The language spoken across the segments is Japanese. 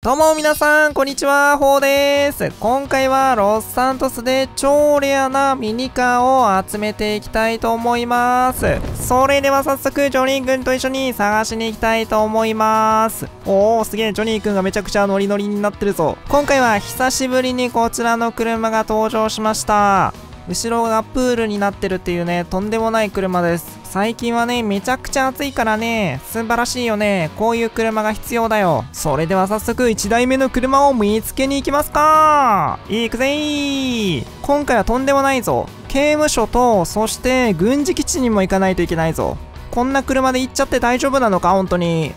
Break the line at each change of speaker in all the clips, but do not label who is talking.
どうも皆さん、こんにちは、ほうです。今回はロスサントスで超レアなミニカーを集めていきたいと思います。それでは早速、ジョニー君と一緒に探しに行きたいと思います。おー、すげえ、ジョニー君がめちゃくちゃノリノリになってるぞ。今回は久しぶりにこちらの車が登場しました。後ろがプールになってるっていうね、とんでもない車です。最近はね、めちゃくちゃ暑いからね、素晴らしいよね。こういう車が必要だよ。それでは早速1台目の車を見つけに行きますか行くぜー今回はとんでもないぞ。刑務所と、そして軍事基地にも行かないといけないぞ。こんな車で行っちゃって大丈夫なのか？本当に。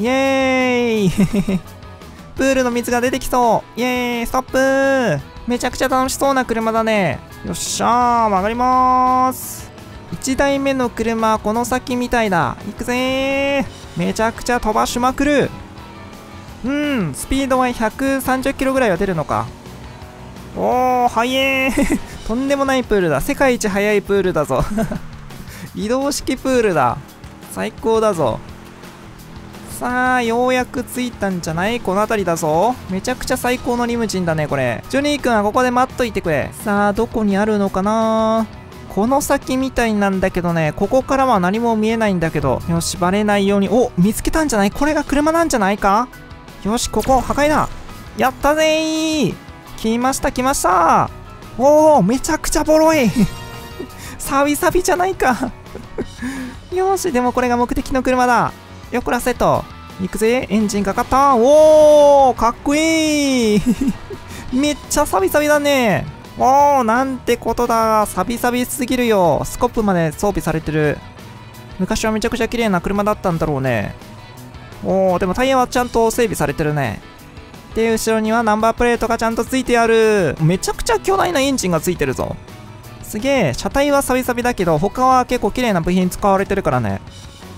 イエーイ プールの水が出てきそう。イエーイストップめちゃくちゃ楽しそうな車だね。よっしゃー曲がりまーす1台目の車この先みたいだ。行くぜ。ーめちゃくちゃ飛ばしまくる。うんスピードは130キロぐらいは出るのか。おー速え。ー とんでもないプールだ。世界一速いプールだぞ。移動式プールだ。最高だぞ。さあ、ようやく着いたんじゃない？この辺りだぞ。めちゃくちゃ最高のリムジンだね、これ。ジョニー君はここで待っといてくれ。さあ、どこにあるのかな？この先みたいなんだけどね、ここからは何も見えないんだけど。よし、バレないように。お、見つけたんじゃない？これが車なんじゃないか？よし、ここ、破壊だ。やったぜー来ました、来ましたおお、めちゃくちゃボロい サビサビじゃないか よし、でもこれが目的の車だ。よこらせと。行くぜ。エンジンかかった。おー、かっこいい めっちゃサビサビだね。おー、なんてことだ。サビサビすぎるよ。スコップまで装備されてる。昔はめちゃくちゃ綺麗な車だったんだろうね。おー、でもタイヤはちゃんと整備されてるね。で、後ろにはナンバープレートがちゃんとついてある。めちゃくちゃ巨大なエンジンがついてるぞ。すげえ、車体はサビサビだけど、他は結構綺麗な部品使われてるからね。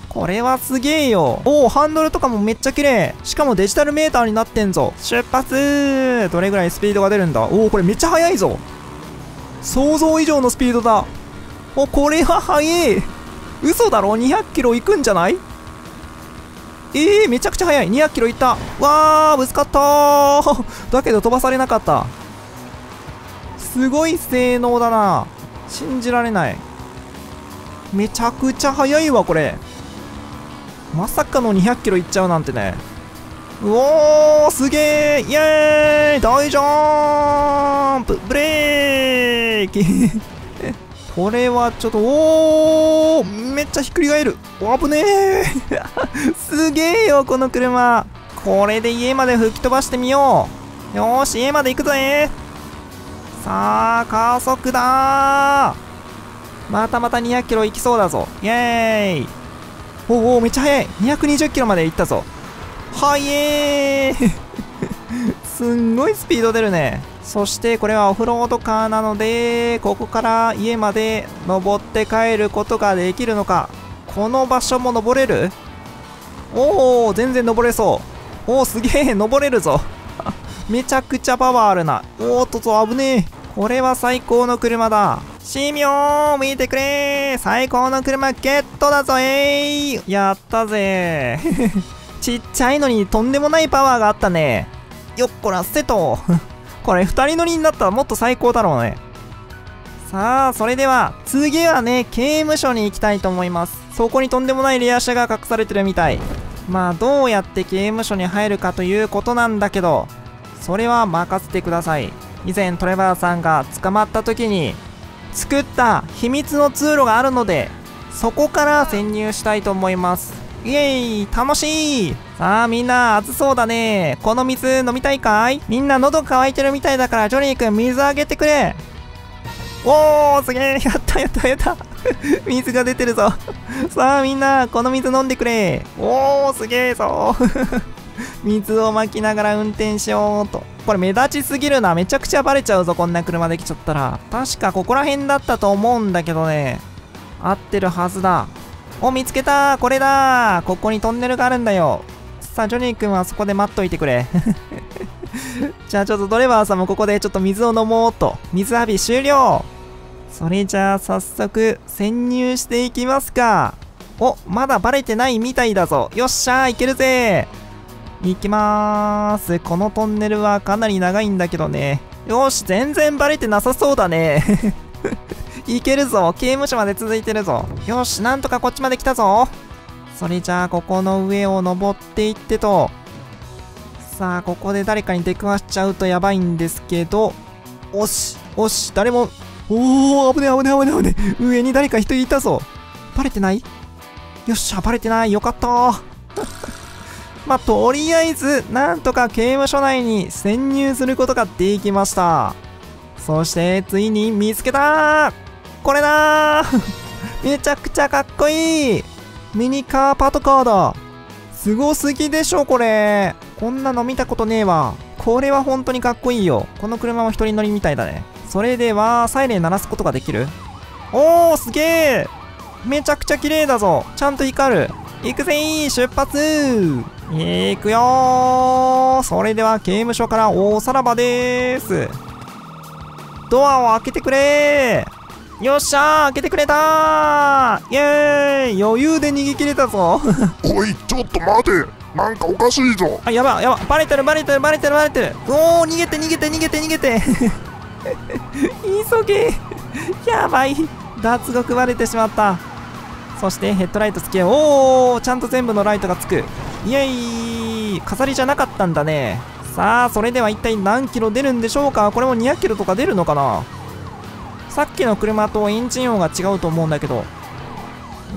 これはすげえよ。おお、ハンドルとかもめっちゃ綺麗。しかもデジタルメーターになってんぞ。出発どれぐらいスピードが出るんだおお、これめっちゃ速いぞ。想像以上のスピードだ。お、これは速い。嘘だろ ?200 キロ行くんじゃない？えー、めちゃくちゃ速い。200キロ行った。わー、ぶつかった だけど飛ばされなかった。すごい性能だな。信じられない。めちゃくちゃ速いわ、これ。まさかの200キロいっちゃうなんてね。うおーすげーイエーイ大ジャンプブレーキ。これはちょっと、おーめっちゃひっくり返る。お危ねえ すげえよ、この車。これで家まで吹き飛ばしてみよう。よーし、家まで行くぜ。さあ、加速だ。またまた200キロ行きそうだぞ。イエーイ。おおめっちゃ速い。220キロまで行ったぞ。はえー。すんごいスピード出るね。そしてこれはオフロードカーなのでここから家まで登って帰ることができるのか。この場所も登れる？おお全然登れそう。おおすげえ登れるぞ。めちゃくちゃパワーあるな。おっとと危ねえ。これは最高の車だ。シミョン見てくれ最高の車ゲットだぞえい。やったぜちっちゃいのにとんでもないパワーがあったね。よっこらせと。これ2人乗りになったらもっと最高だろうね。さあそれでは次はね刑務所に行きたいと思います。そこにとんでもないレア車が隠されてるみたい。まあどうやって刑務所に入るかということなんだけどそれは任せてください。以前トレバーさんが捕まった時に作った秘密の通路があるのでそこから潜入したいと思います。イエーイ楽しい。さあみんな暑そうだね。この水飲みたいかい？みんな喉乾いてるみたいだからジョニー君水あげてくれ。おーすげえやったやったやった。水が出てるぞ。さあみんなこの水飲んでくれ。おーすげえぞ。水をまきながら運転しようと。これ目立ちすぎるな。めちゃくちゃバレちゃうぞ、こんな車で来ちゃったら。確かここら辺だったと思うんだけどね。合ってるはずだ。お、見つけたこれだここにトンネルがあるんだよ。さあ、ジョニー君はそこで待っといてくれ。じゃあちょっとドレバーさんもここでちょっと水を飲もうと。水浴び終了それじゃあ早速潜入していきますか。お、まだバレてないみたいだぞ。よっしゃー、いけるぜ行きまーす。このトンネルはかなり長いんだけどね。よし、全然バレてなさそうだね。いけるぞ。刑務所まで続いてるぞ。よし、なんとかこっちまで来たぞ。それじゃあ、ここの上を登っていってと。さあ、ここで誰かに出くわしちゃうとやばいんですけど。おし、おし、誰も。おー、危ね危ね危ね危ね。上に誰か人いたぞ。バレてない？よっしゃ、バレてない。よかったまあ、とりあえず、なんとか刑務所内に潜入することができました。そして、ついに見つけたこれだ めちゃくちゃかっこいいミニカーパトカーだすごすぎでしょ、これこんなの見たことねえわ。これは本当にかっこいいよ。この車も一人乗りみたいだね。それでは、サイレン鳴らすことができる？おー、すげえめちゃくちゃ綺麗だぞ。ちゃんと光る。行くぜー出発行くよそれでは刑務所から大さらばでーす。ドアを開けてくれよっしゃー開けてくれたー。イェーイ。余裕で逃げ切れたぞ。
おいちょっと待て。なんかおかしいぞ。
あやばやば。バレてるバレてるバレてるバレてる。おお逃げて逃げて逃げて逃げて。急げ。やばい。脱獄バレてしまった。そしてヘッドライトつけおおちゃんと全部のライトがつく。イエイ。飾りじゃなかったんだね。さあそれでは一体何キロ出るんでしょうか？これも200キロとか出るのかな？さっきの車とエンジン音が違うと思うんだけど。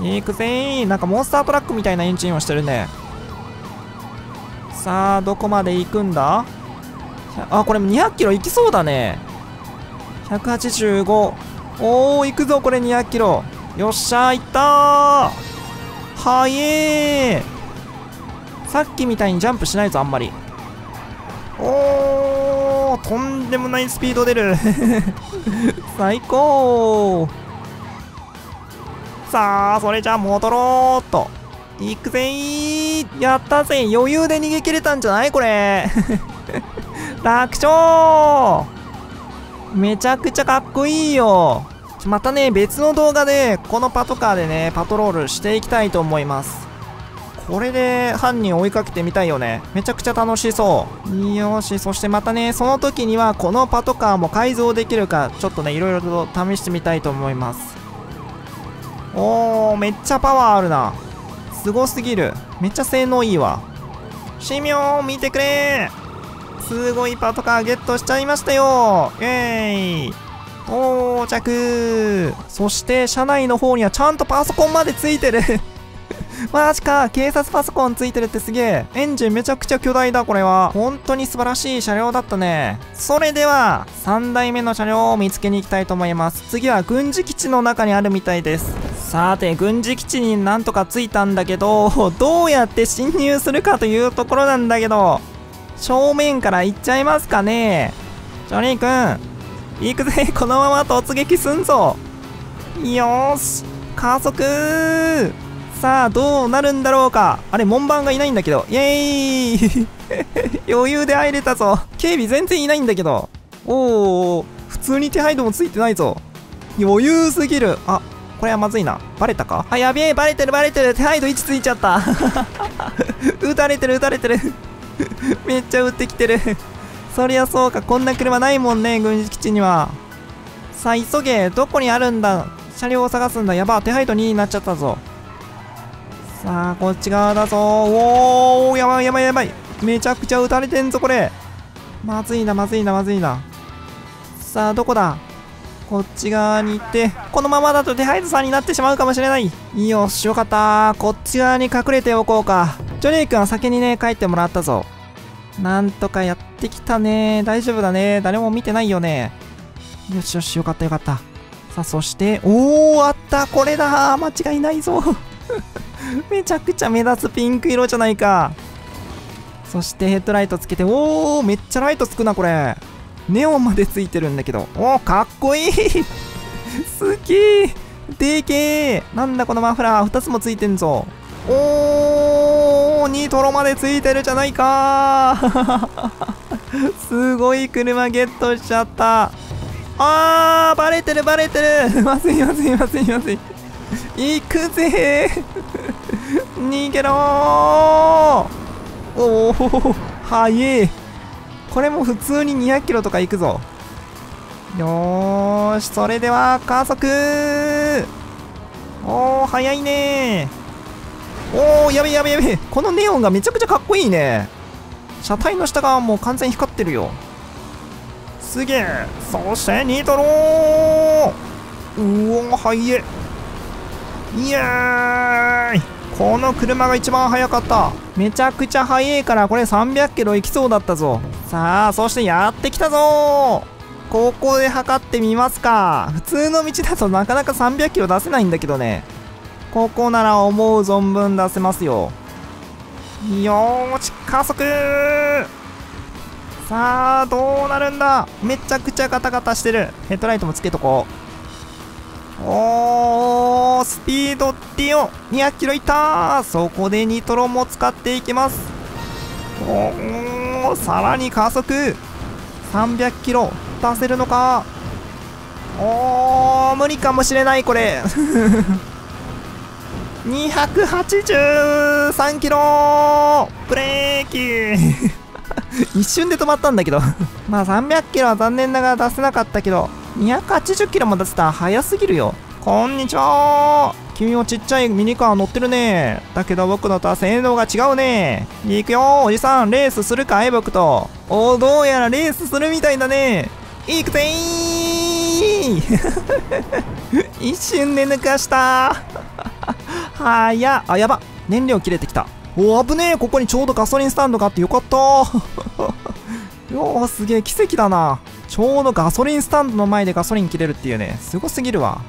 行くぜー。なんかモンスタートラックみたいなエンジン音してるね。さあどこまで行くんだ？あこれ200キロ行きそうだね。185おお行くぞこれ200キロ。よっしゃー行ったー。はえー。さっきみたいにジャンプしないぞあんまり。おとんでもないスピード出る。最高。さあそれじゃあ戻ろうっと。行くぜー。やったぜ。余裕で逃げ切れたんじゃない？これ。楽勝。めちゃくちゃかっこいいよ。またね別の動画でこのパトカーでねパトロールしていきたいと思います。これで犯人追いかけてみたいよね。めちゃくちゃ楽しそう。よし。そしてまたねその時にはこのパトカーも改造できるかちょっとねいろいろと試してみたいと思います。おーめっちゃパワーあるな。すごすぎる。めっちゃ性能いいわ。シミョン見てくれ。すごいパトカーゲットしちゃいましたよ。イェーイ。到着。そして車内の方にはちゃんとパソコンまでついてる。マジか警察パソコンついてるってすげえ。エンジンめちゃくちゃ巨大だこれは。本当に素晴らしい車両だったね。それでは3台目の車両を見つけに行きたいと思います。次は軍事基地の中にあるみたいです。さて軍事基地になんとか着いたんだけどどうやって侵入するかというところなんだけど正面から行っちゃいますかね。ジョニーくん行くぜ。このまま突撃すんぞ。よし加速。さあどうなるんだろうか。あれ門番がいないんだけど。イエーイ。余裕で入れたぞ。警備全然いないんだけど。おお普通に手配度もついてないぞ。余裕すぎる。あこれはまずいな。バレたか？あやべえ。バレてるバレてる。手配度位置ついちゃった。撃たれてる撃たれてる。めっちゃ撃ってきてる。そりゃそうか。こんな車ないもんね軍事基地には。さあ急げどこにあるんだ？車両を探すんだ。やば手配度2になっちゃったぞ。さあこっち側だぞ。おおやばいやばいやばい。めちゃくちゃ撃たれてんぞこれ。まずいなまずいなまずいな。さあどこだ？こっち側に行ってこのままだと手配度さんになってしまうかもしれない。よしよかった。こっち側に隠れておこうか。ジョニー君は先にね帰ってもらったぞ。なんとかやってきたね。大丈夫だね。誰も見てないよね。よしよしよかったよかった。さあそしておおあった。これだ。間違いないぞ。めちゃくちゃ目立つピンク色じゃないか。そしてヘッドライトつけておおめっちゃライトつくなこれ。ネオンまでついてるんだけど。おおかっこいい。すげえ。でけえ。なんだこのマフラー。2つもついてんぞ。おーニトロまでついてるじゃないか。すごい車ゲットしちゃった。あーバレてるバレてる。まずいまずいまずいまずい。行くぜ。逃げろおお速い。これも普通に200キロとか行くぞ。よーしそれでは加速。おお速いねおおやべやべやべこのネオンがめちゃくちゃかっこいいね。車体の下がもう完全に光ってるよ。すげえ。そしてニトロー。うお速い。イエーイ。この車が一番速かった。めちゃくちゃ速いからこれ300キロ行きそうだったぞ。さあそしてやってきたぞ。ここで測ってみますか。普通の道だとなかなか300キロ出せないんだけどね。ここなら思う存分出せますよ。よーし加速。さあどうなるんだ。めちゃくちゃガタガタしてる。ヘッドライトもつけとこう。おースピードってよ200キロいったそこでニトロも使っていきます。おーさらに加速。300キロ出せるのか。おー無理かもしれないこれ。283キロ。ブレーキ。一瞬で止まったんだけど。まあ300キロは残念ながら出せなかったけど280キロも出せたら早すぎるよ。こんにちは。君もちっちゃいミニカー乗ってるね。だけど僕のとは性能が違うね。行くよ。おじさんレースするかい僕と。おおどうやらレースするみたいだね。行くぜ 一瞬で抜かした。はやあやば。燃料切れてきた。おお危ねえ。ここにちょうどガソリンスタンドがあってよかった。よーすげえ。奇跡だな。ちょうどガソリンスタンドの前でガソリン切れるっていうね。すごすぎるわ。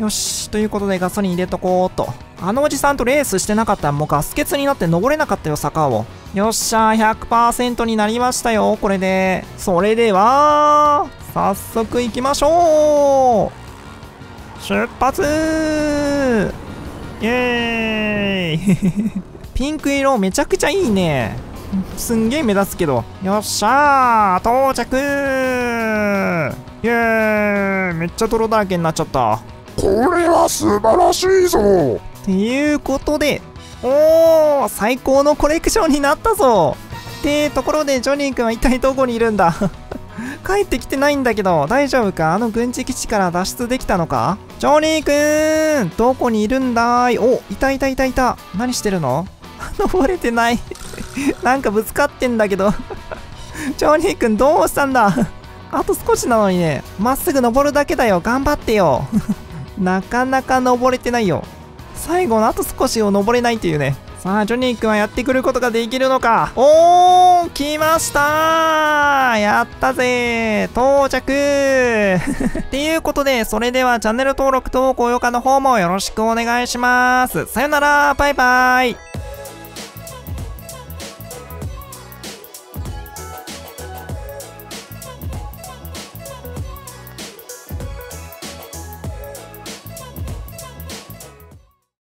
よしということでガソリン入れとこうと。あのおじさんとレースしてなかったらもうガス欠になって登れなかったよ坂をよっしゃー100%になりましたよこれで。それでは早速行きましょう。出発!イエーイ! ピンク色めちゃくちゃいいね。すんげえ目立つけど。よっしゃー。到着。イエーイ。めっちゃ泥だらけになっちゃった。
これは素晴らしいぞ。
っていうことでおー最高のコレクションになったぞ。ってところでジョニー君は一体どこにいるんだ？帰ってきてないんだけど大丈夫か？あの軍事基地から脱出できたのか？ジョニー君どこにいるんだい？おいたいたいたいた。何してるの？登れてない。なんかぶつかってんだけど。ジョニー君どうしたんだ？あと少しなのにね。まっすぐ登るだけだよ。頑張ってよ。なかなか登れてないよ。最後のあと少しを登れないっていうね。さあジョニー君はやってくることができるのか。おー来ました。やったぜ。到着。っていうことでそれではチャンネル登録と高評価の方もよろしくお願いします。さよなら。バイバイ。